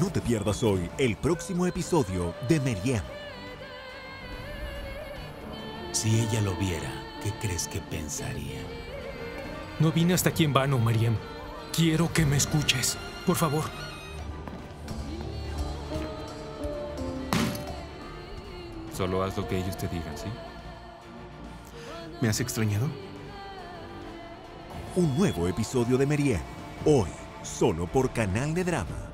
No te pierdas hoy el próximo episodio de Meriem. Si ella lo viera, ¿qué crees que pensaría? No vine hasta aquí en vano, Mariam. Quiero que me escuches. Por favor. Solo haz lo que ellos te digan, ¿sí? ¿Me has extrañado? Un nuevo episodio de Meriem. Hoy, solo por Canal de Drama.